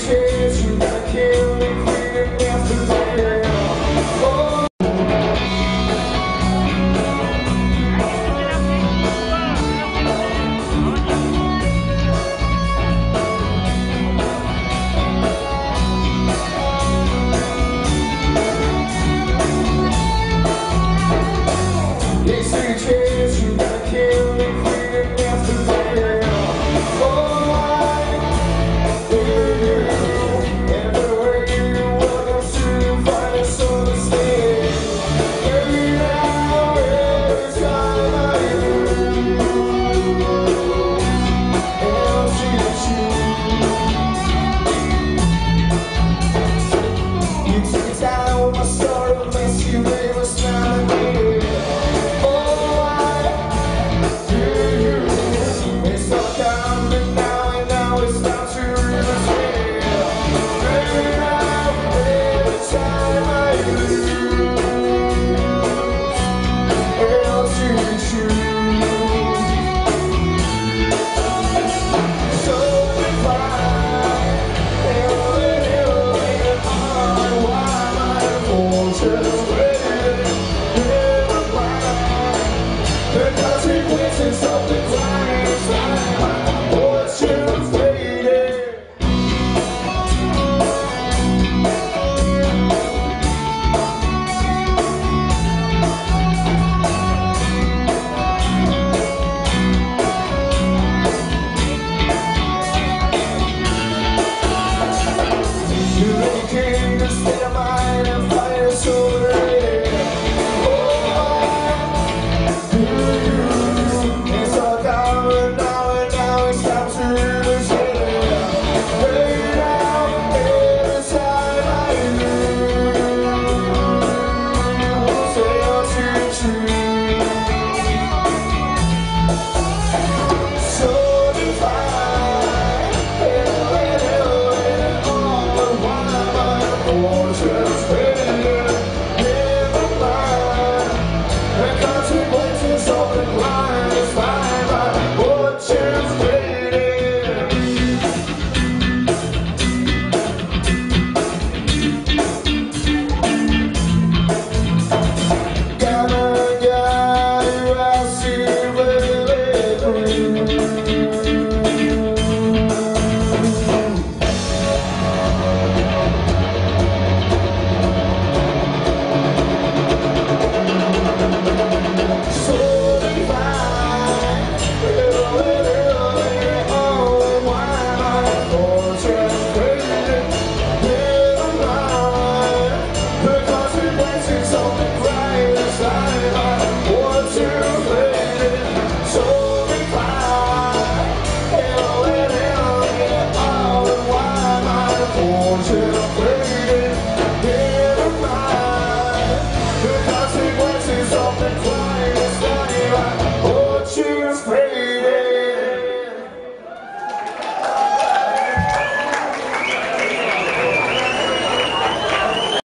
Richard. Turn